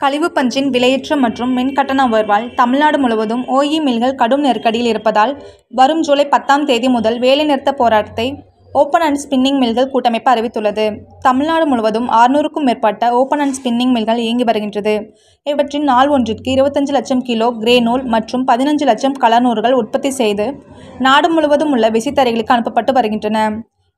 கழிவு பஞ்சின் விலையேற்ற மற்றும் மின் கட்டண உயர்வால் தமிழ்நாடு முழுவதும் ஓஇ மில்கள் கடும் நெருக்கடியில் இருப்பதால் வரும் ஜூலை பத்தாம் தேதி முதல் வேலைநிறுத்த போராட்டத்தை ஓப்பன் அண்ட் ஸ்பின்னிங் மில்கள் கூட்டமைப்பு அறிவித்துள்ளது. தமிழ்நாடு முழுவதும் ஆறுநூறுக்கும் மேற்பட்ட ஓப்பன் அண்ட் ஸ்பின்னிங் மில்கள் இயங்கி வருகின்றது. இவற்றின் நாள் ஒன்றிற்கு இருபத்தஞ்சு லட்சம் கிலோ கிரே நூல் மற்றும் பதினஞ்சு லட்சம் கலநூறுகள் உற்பத்தி செய்து நாடு முழுவதும் உள்ள விசைத்தறிகளுக்கு அனுப்பப்பட்டு வருகின்றன.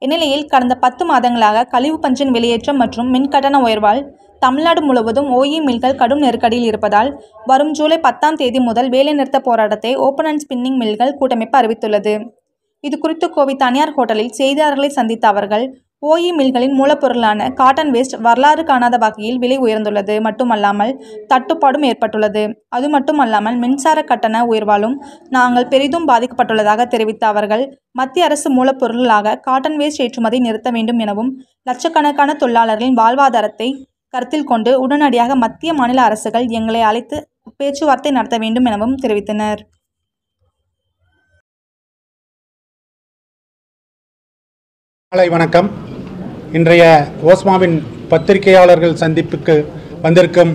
இந்நிலையில் கடந்த பத்து மாதங்களாக கழிவு பஞ்சின் வெளியேற்றம் மற்றும் மின்கட்டண உயர்வால் தமிழ்நாடு முழுவதும் ஓஇ மில்கள் கடும் நெருக்கடியில் இருப்பதால் வரும் ஜூலை பத்தாம் தேதி முதல் வேலைநிறுத்த போராட்டத்தை ஓப்பன் அண்ட் ஸ்பின்னிங் மில்கள் கூட்டமைப்பு அறிவித்துள்ளது. இது குறித்து கோவை தனியார் ஹோட்டலில் செய்தியாளர்களை சந்தித்த அவர்கள் ஓஇ மில்களின் மூலப்பொருளான காட்டன் வேஸ்ட் வரலாறு காணாத வகையில் விலை உயர்ந்துள்ளது. மட்டுமல்லாமல் தட்டுப்பாடும் ஏற்பட்டுள்ளது. அது மட்டுமல்லாமல் மின்சார கட்டண உயர்வாலும் நாங்கள் பெரிதும் பாதிக்கப்பட்டுள்ளதாக தெரிவித்த அவர்கள் மத்திய அரசு மூலப்பொருளாக காட்டன் வேஸ்ட் ஏற்றுமதி நிறுத்த வேண்டும் எனவும் லட்சக்கணக்கான தொழிலாளர்களின் வாழ்வாதாரத்தை கருத்தில் கொண்டு உடனடியாக மத்திய மாநில அரசுகள் எங்களை அழைத்து பேச்சுவார்த்தை நடத்த வேண்டும் எனவும் தெரிவித்தனர். காலை வணக்கம். இன்றைய ஓஸ்மாவின் பத்திரிகையாளர்கள் சந்திப்புக்கு வந்திருக்கும்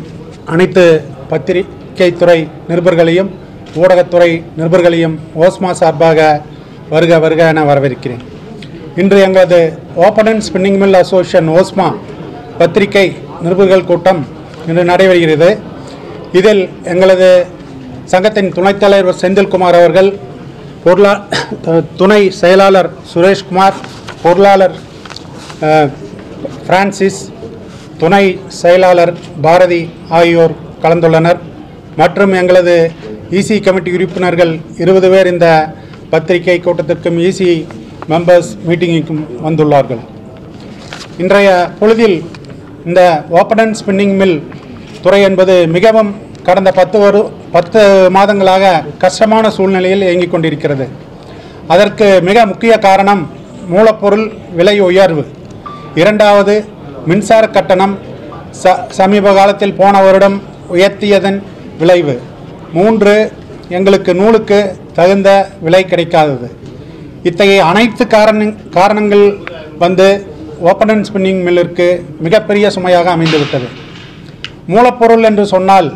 அனைத்து பத்திரிகை துறை நிருபர்களையும் ஊடகத்துறை நிருபர்களையும் ஓஸ்மா சார்பாக வருக வருக என வரவேற்கிறேன். இன்று எங்களது open and spinning mill association OSMA பத்திரிகை நிருபர்கள் கூட்டம் இன்று நடைபெறுகிறது. இதில் எங்களது சங்கத்தின் துணைத் தலைவர் செந்தில்குமார் அவர்கள் பொருளா துணை செயலாளர் சுரேஷ்குமார் பொருளாளர் பிரான்சிஸ் துணை செயலாளர் பாரதி ஆகியோர் கலந்துள்ளனர். மற்றும் எங்களது இசி கமிட்டி உறுப்பினர்கள் இருபது பேர் இந்த பத்திரிகை கூட்டத்திற்கும் இசி மெம்பர்ஸ் மீட்டிங்குக்கும் வந்துள்ளார்கள். இன்றைய பொழுதில் இந்த ஓப்பன் அண்ட் ஸ்பின்னிங் மில் துறை என்பது மிகவும் கடந்த பத்து வரு பத்து மாதங்களாக கஷ்டமான சூழ்நிலையில் இயங்கிக் கொண்டிருக்கிறது. அதற்கு மிக முக்கிய காரணம் மூலப்பொருள் விலை உயர்வு. இரண்டாவது மின்சார கட்டணம் ச சமீப காலத்தில் போன வருடம் உயர்த்தியதன் விளைவு. மூன்று எங்களுக்கு நூலுக்கு தகுந்த விலை கிடைக்காதது. இத்தகைய அனைத்து காரண காரணங்கள் வந்து ஓப்பன் அண்ட் ஸ்பின்னிங் மில்லிற்கு மிகப்பெரிய சுமையாக அமைந்துவிட்டது. மூலப்பொருள் என்று சொன்னால்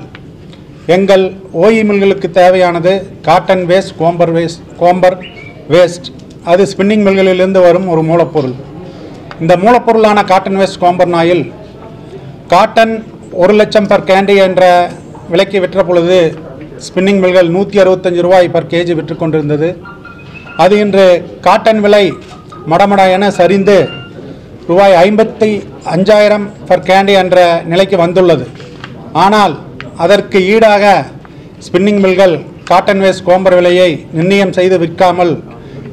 எங்கள் ஓஇ மில்களுக்கு தேவையானது cotton waste comber waste comber waste அது ஸ்பின்னிங் மில்களிலிருந்து வரும் ஒரு மூலப்பொருள். இந்த மூலப்பொருளான cotton waste comber noil cotton ஒரு லட்சம் பர் கேண்டி என்ற விலைக்கு விற்ற பொழுது ஸ்பின்னிங் மில்கள் நூற்றி அறுபத்தஞ்சு ரூபாய் பர் கேஜி விற்று கொண்டிருந்தது. அது இன்று காட்டன் விலை மடமட என சரிந்து ரூபாய் ஐம்பத்தி அஞ்சாயிரம் பர் கேண்டி என்ற நிலைக்கு வந்துள்ளது. ஆனால் அதற்கு ஈடாக ஸ்பின்னிங் மில்கள் காட்டன் வேஸ்ட் கோம்பர் விலையை நிர்ணயம் செய்து விற்காமல்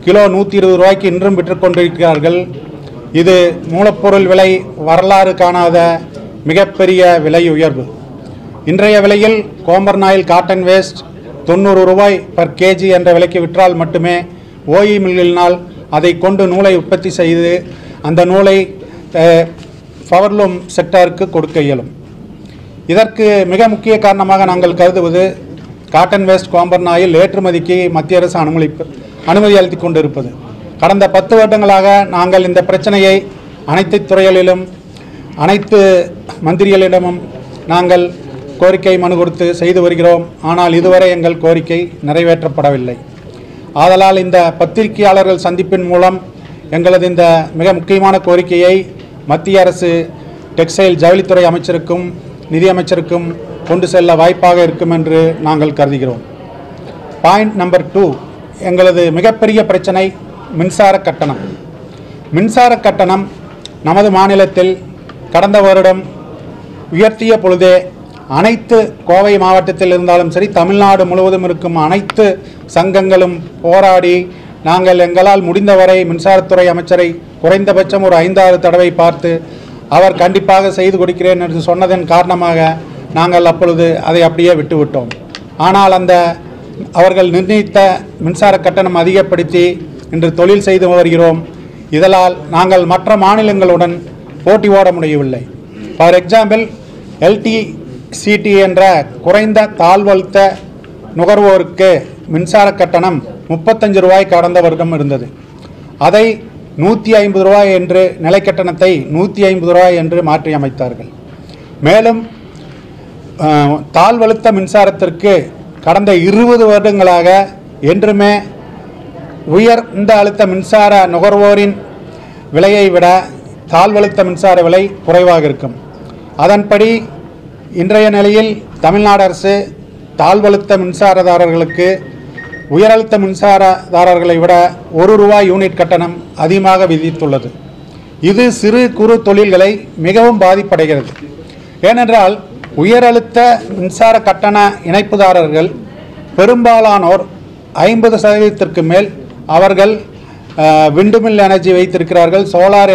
கிலோ நூற்றி இருபது ரூபாய்க்கு இன்றும் விற்றுக்கொண்டிருக்கிறார்கள் இது மூலப்பொருள் விலை வரலாறு காணாத மிகப்பெரிய விலை உயர்வு. இன்றைய விலையில் கோம்பர் நாயில் காட்டன் வேஸ்ட் தொண்ணூறு ரூபாய் பர் கேஜி என்ற விலைக்கு விற்றால் மட்டுமே ஓஇ மில்லினால் அதை கொண்டு நூலை உற்பத்தி செய்து அந்த நூலை பவர்லூம் செக்டாருக்கு கொடுக்க இயலும். இதற்கு மிக முக்கிய காரணமாக நாங்கள் கருதுவது காட்டன் வேஸ்ட் கோம்பர் நாயில் ஏற்றுமதிக்கு மத்திய அரசு அனுமதி அனுமதி அளித்து கொண்டிருப்பது. கடந்த பத்து வருடங்களாக நாங்கள் இந்த பிரச்சனையை அனைத்து துறைகளிலும் அனைத்து மந்திரிகளிடமும் நாங்கள் கோரிக்கை மனு கொடுத்து செய்து வருகிறோம். ஆனால் இதுவரை எங்கள் கோரிக்கை நிறைவேற்றப்படவில்லை. ஆதலால் இந்த பத்திரிகையாளர்கள் சந்திப்பின் மூலம் எங்களது இந்த மிக முக்கியமான கோரிக்கையை மத்திய அரசு டெக்ஸ்டைல் ஜவுளித்துறை அமைச்சருக்கும் நிதியமைச்சருக்கும் கொண்டு செல்ல வாய்ப்பாக இருக்கும் என்று நாங்கள் கருதுகிறோம். பாயிண்ட் நம்பர் டூ எங்களது மிகப்பெரிய பிரச்சனை மின்சார கட்டணம். மின்சார கட்டணம் நமது மாநிலத்தில் கடந்த வருடம் உயர்த்திய பொழுதே அனைத்து கோவை மாவட்டத்தில் இருந்தாலும் சரி தமிழ்நாடு முழுவதும் இருக்கும் அனைத்து சங்கங்களும் போராடி நாங்கள் எங்களால் முடிந்தவரை மின்சாரத்துறை அமைச்சரை குறைந்தபட்சம் ஒரு ஐந்தாறு தடவை பார்த்து அவர் கண்டிப்பாக செய்து கொடுக்கிறேன் என்று சொன்னதன் காரணமாக நாங்கள் அப்பொழுது அதை அப்படியே விட்டுவிட்டோம். ஆனால் அந்த அவர்கள் நிர்ணயித்த மின்சார கட்டணம் அதிகப்படுத்தி இன்று தொழில் செய்து வருகிறோம். இதனால் நாங்கள் மற்ற மாநிலங்களுடன் போட்டி ஓட முடியவில்லை. ஃபார் எக்ஸாம்பிள் எல்டிசிடி என்ற குறைந்த தாழ்வழுத்த நுகர்வோருக்கு மின்சார கட்டணம் முப்பத்தஞ்சு ரூபாய் கடந்த வருடம் இருந்தது. அதை நூற்றி ஐம்பது ரூபாய் என்று நிலை கட்டணத்தை நூற்றி ஐம்பது ரூபாய் என்று மாற்றி அமைத்தார்கள். மேலும் அஹ், தாழ்வழுத்த மின்சாரத்திற்கு கடந்த இருபது வருடங்களாக என்றுமே உயர்ந்த அழுத்த மின்சார நுகர்வோரின் விலையை விட தாழ்வழுத்த மின்சார விலை குறைவாக இருக்கும். அதன்படி இன்றைய நிலையில் தமிழ்நாடு அரசு தாழ்வழுத்த மின்சாரதாரர்களுக்கு உயரழுத்த மின்சாரதாரர்களை விட ஒரு ரூபாய் யூனிட் கட்டணம் அதிகமாக விதித்துள்ளது. இது சிறு குறு தொழில்களை மிகவும் பாதிப்படைகிறது. ஏனென்றால் உயரழுத்த மின்சார கட்டண இணைப்புதாரர்கள் பெரும்பாலானோர் ஐம்பது சதவீதத்திற்கு மேல் அவர்கள் விண்டுமில் எனர்ஜி வைத்திருக்கிறார்கள் சோலார்